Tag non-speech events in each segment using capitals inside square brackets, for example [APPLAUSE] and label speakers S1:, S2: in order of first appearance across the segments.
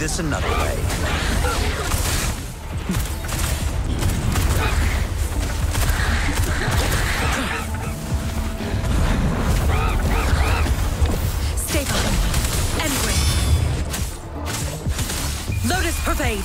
S1: This another way.
S2: Stay bottom. Anyway. Lotus pervade.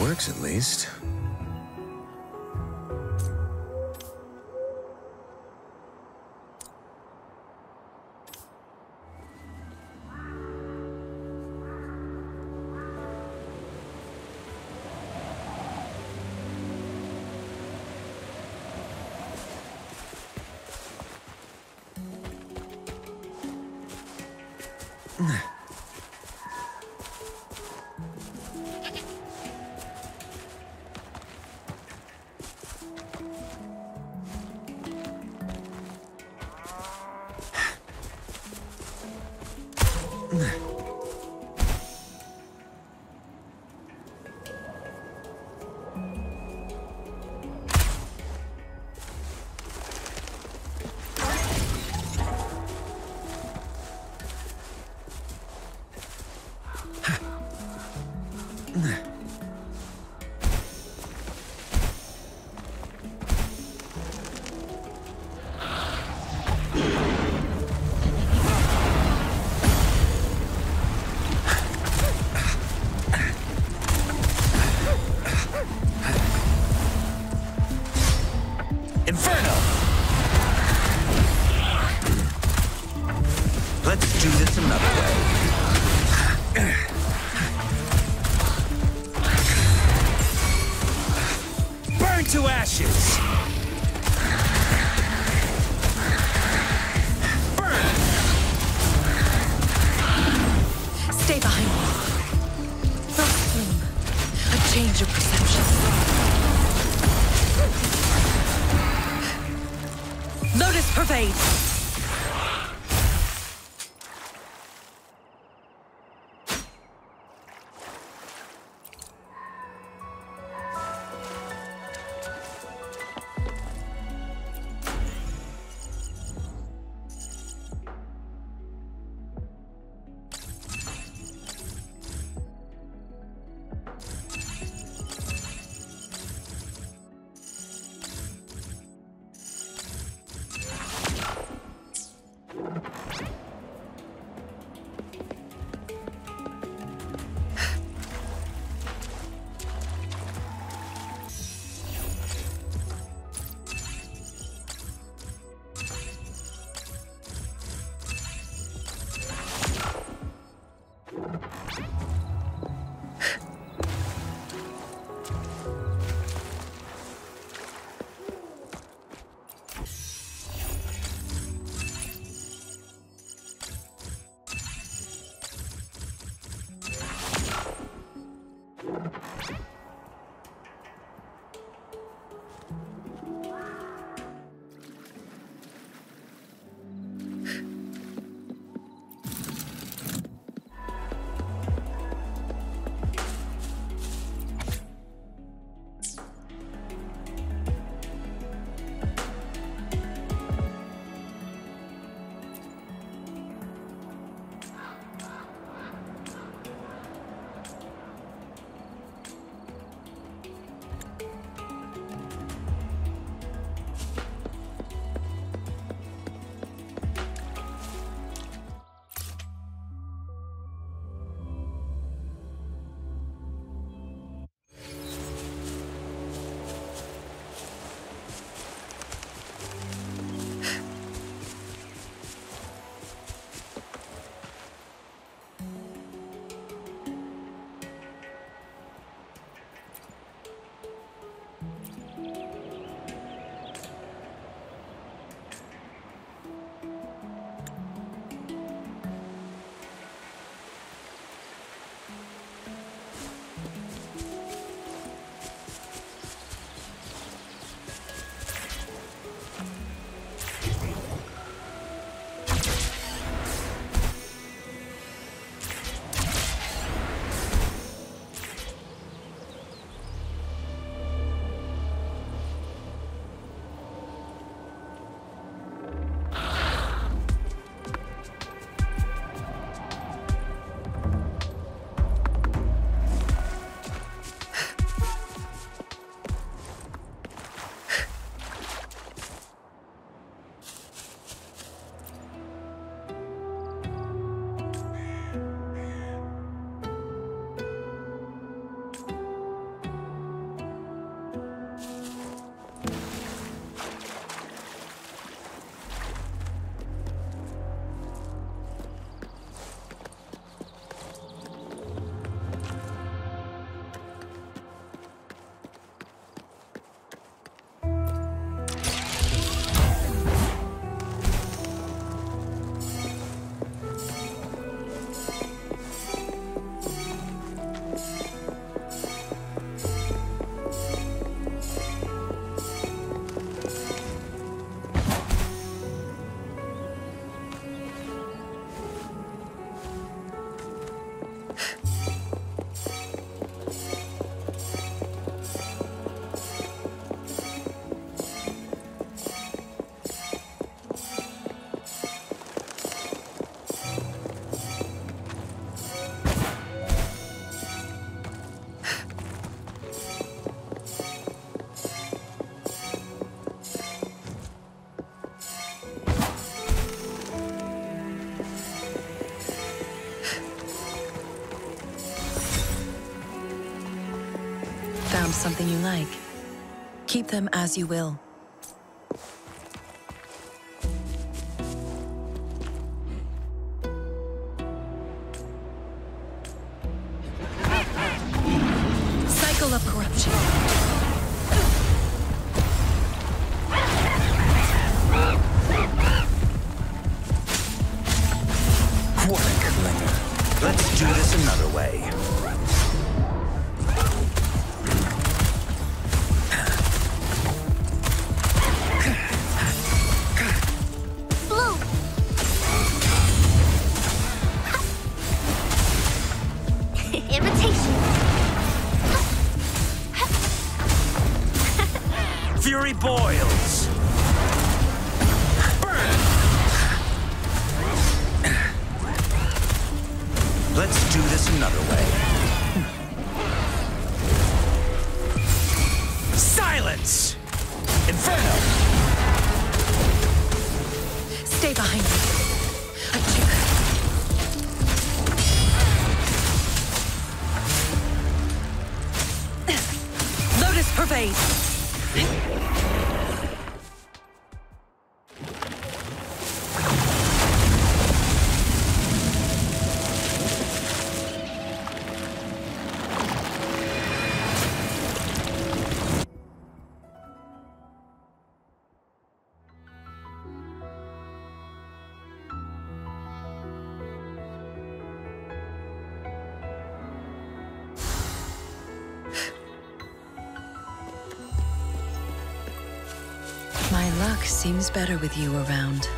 S1: works at least. Inferno! [LAUGHS]
S2: Lotus pervade! Something you like. Keep them as you will. Cycle of corruption.
S1: What a. Let's do this another way. Fury boils. Burn! Let's do this another way. Silence! Inferno!
S2: Stay behind me. Seems better with you around.